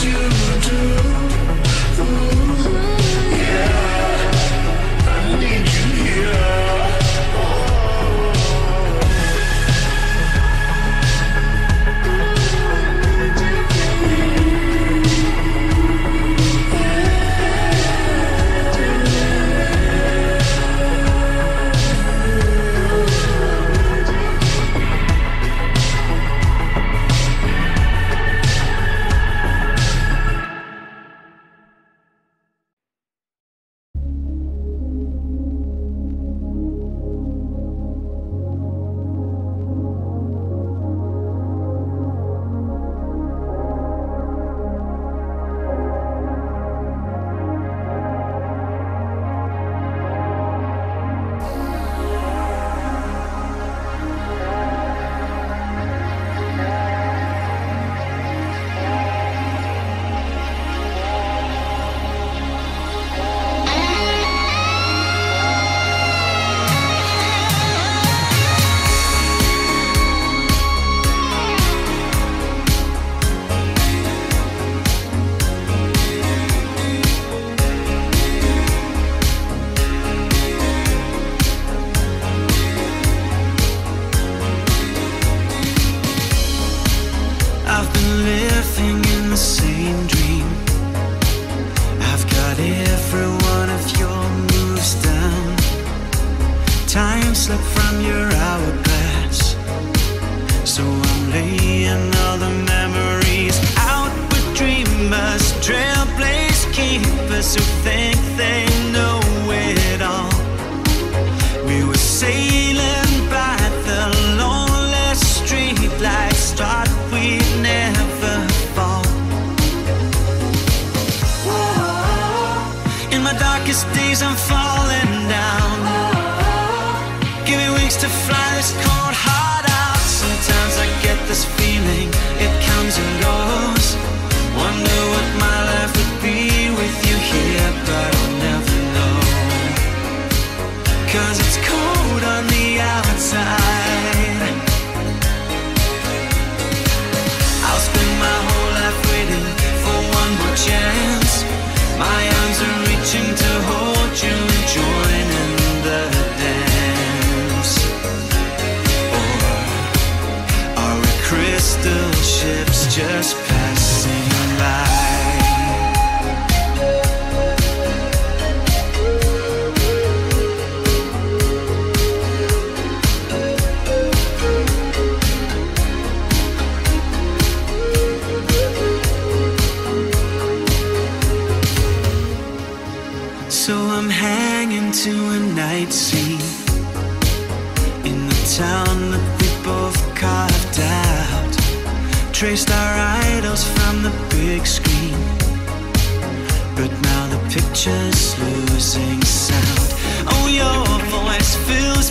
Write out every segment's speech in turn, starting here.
slip comes and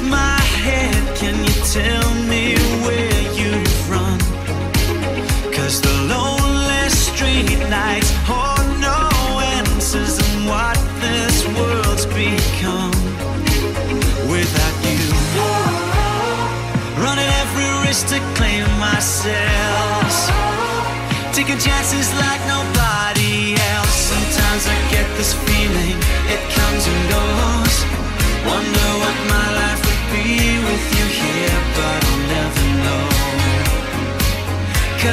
my head. Can you tell me where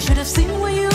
I should have seen where you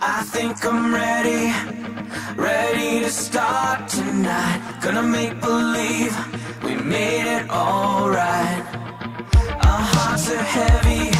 I think I'm ready, ready to start tonight. Gonna make believe we made it alright. Our hearts are heavy.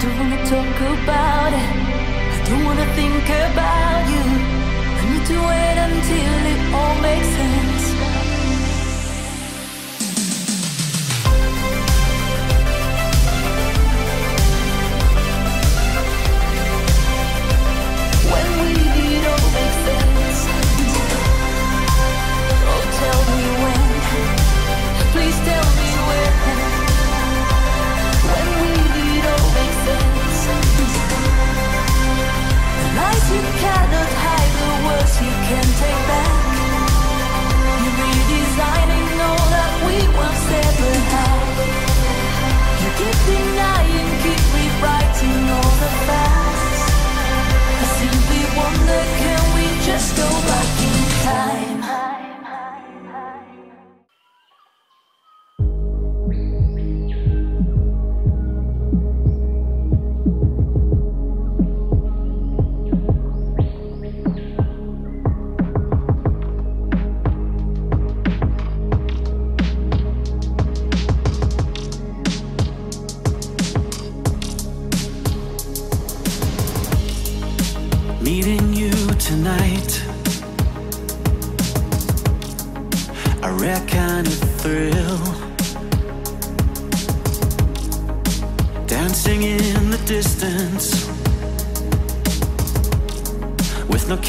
don't wanna talk about it. I don't wanna think about you. I need to wait until it all makes sense. cannot hide the words you can take.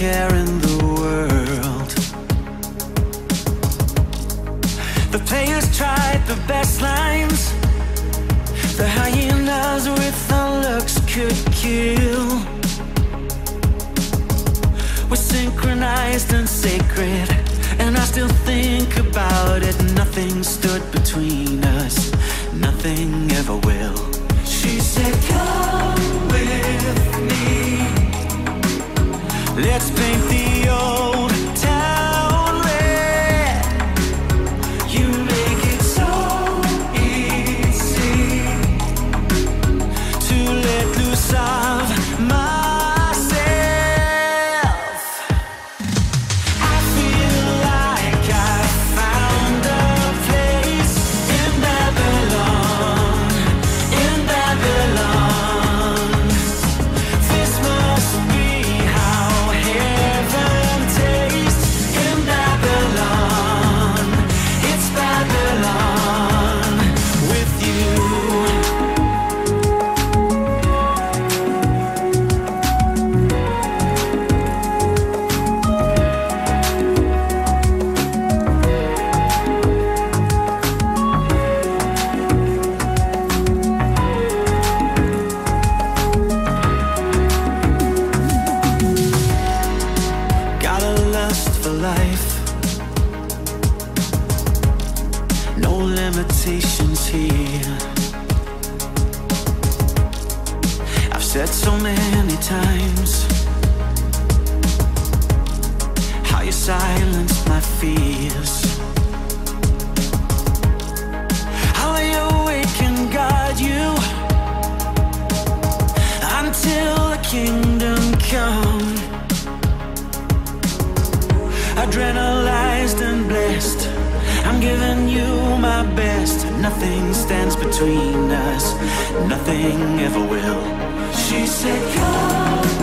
care silence my fears. I'll lay awake and guard you Until the kingdom come. Adrenalized and blessed I'm giving you my best. Nothing stands between us. Nothing ever will. She said come.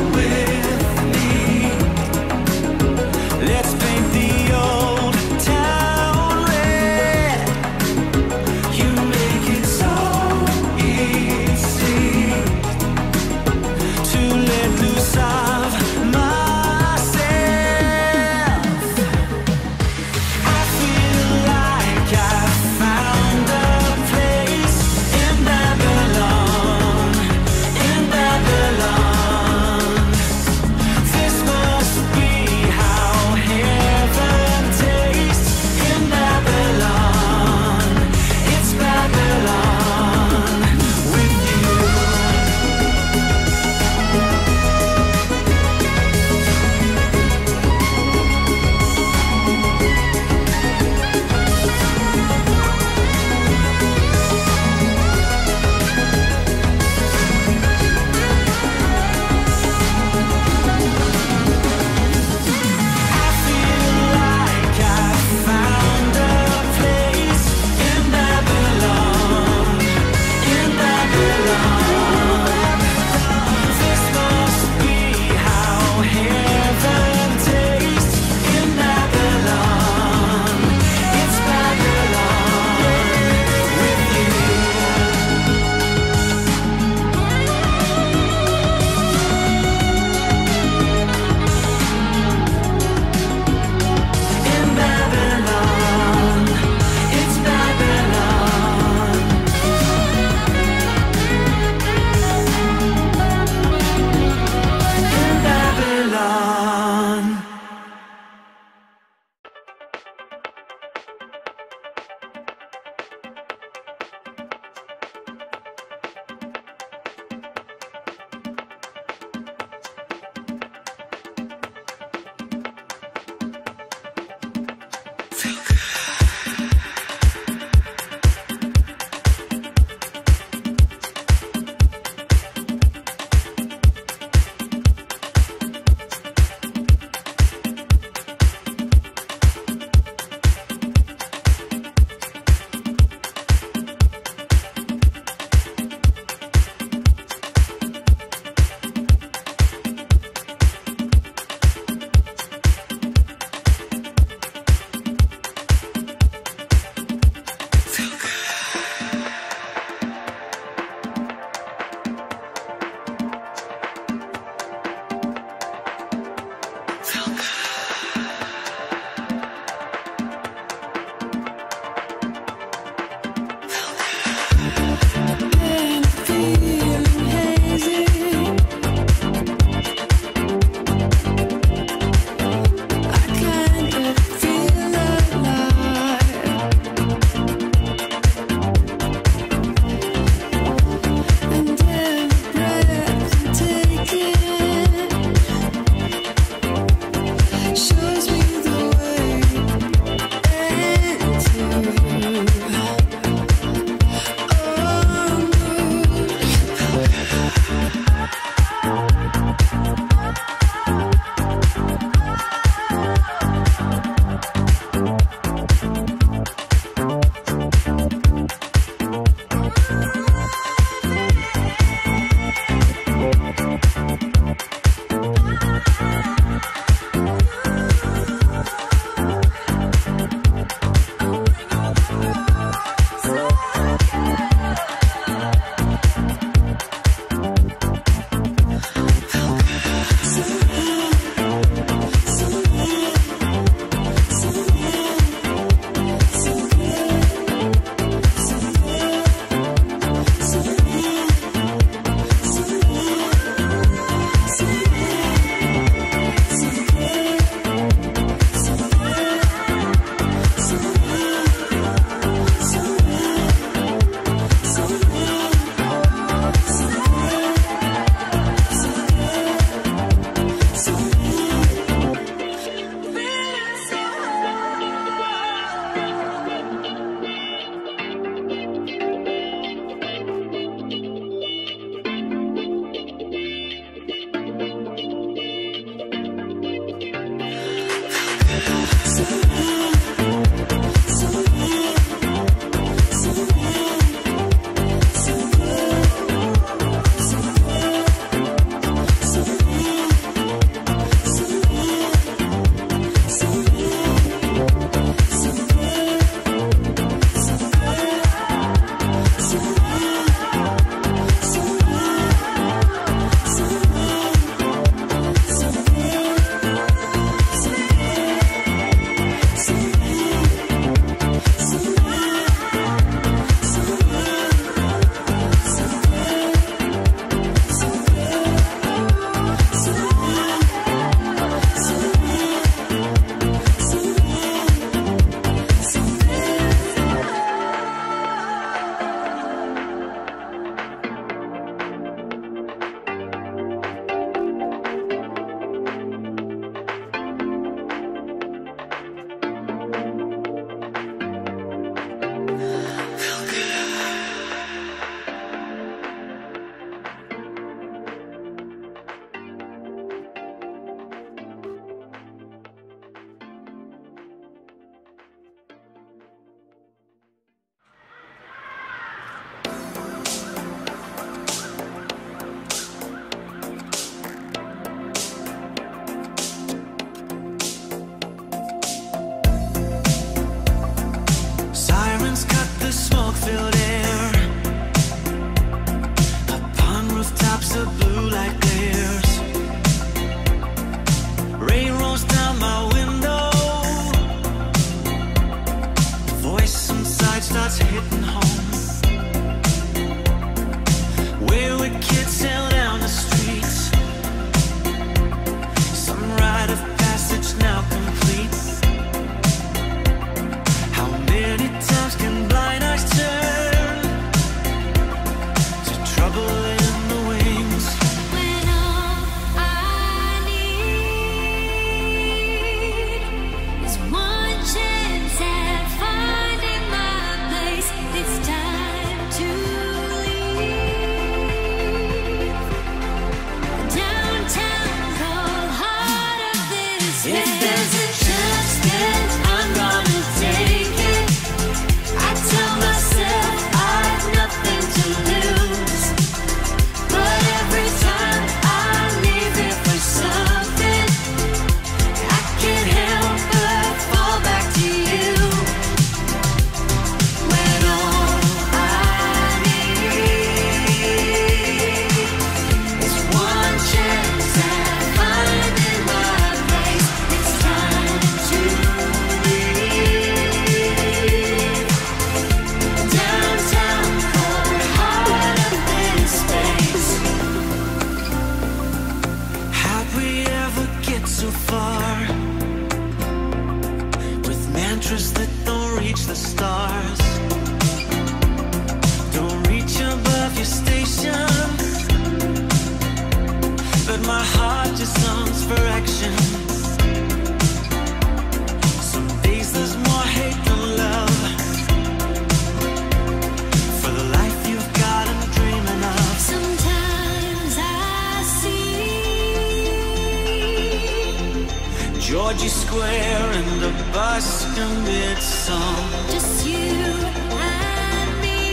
Georgie Square and the Boston Bid song. Just you and me.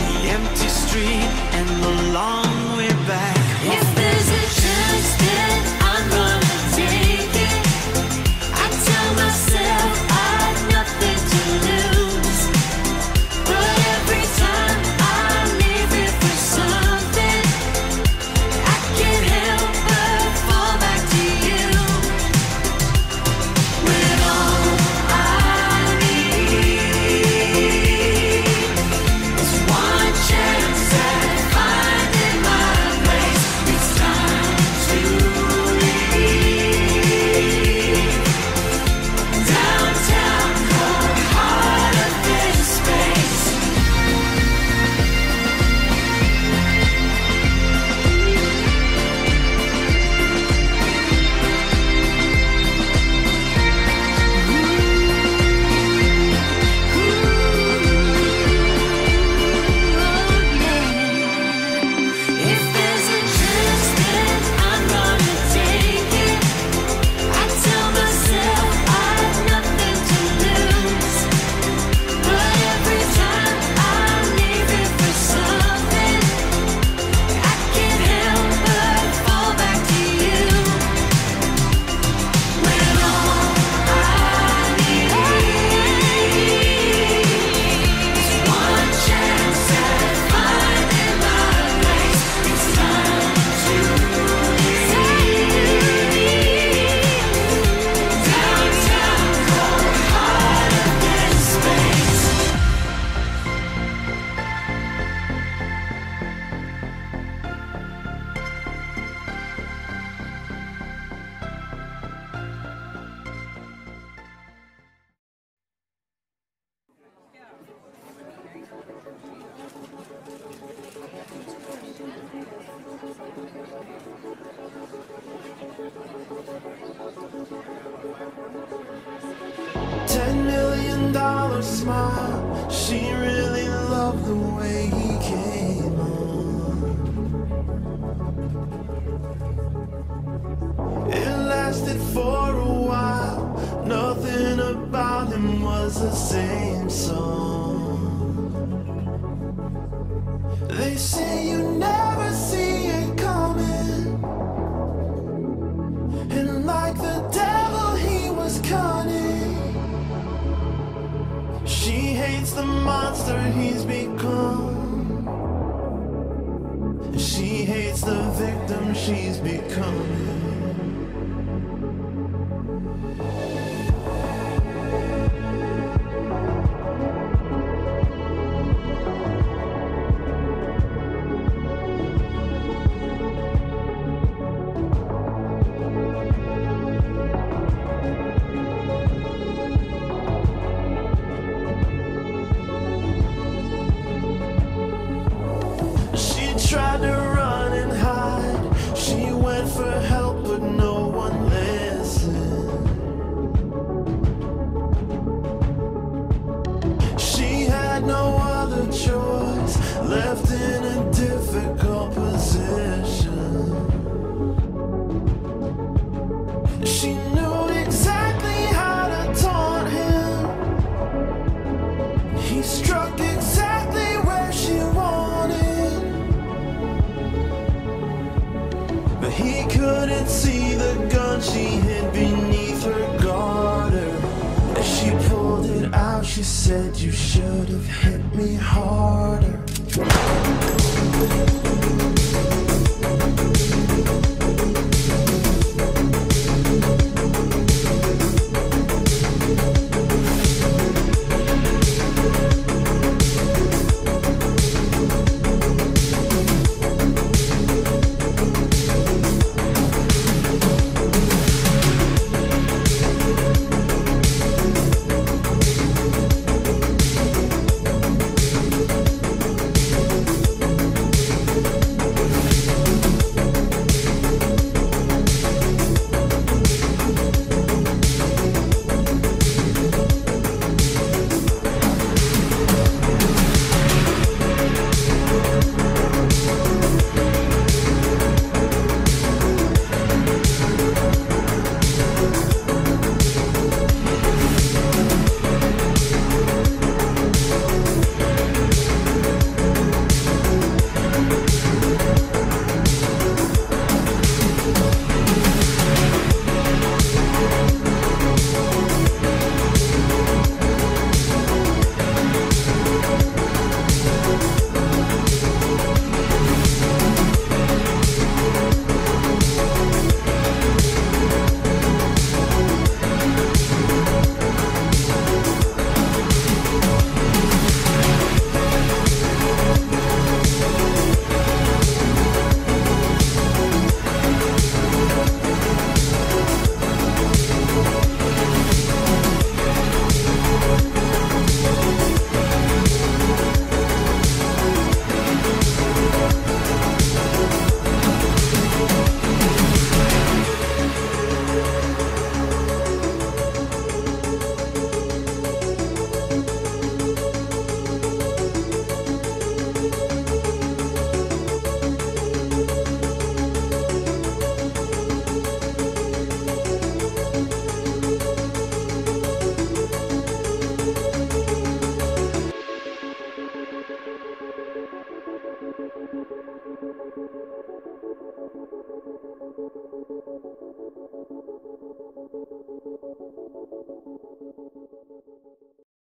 The empty street and the long way back. Dollar dollar smile. She really loved the way he came on. It lasted for a while. Nothing about him was the same song.